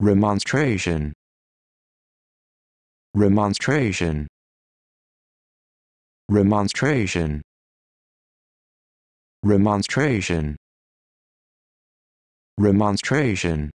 remonstration. Remonstration. Remonstration. Remonstration. Remonstration.